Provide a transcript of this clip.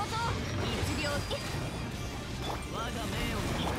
我が命を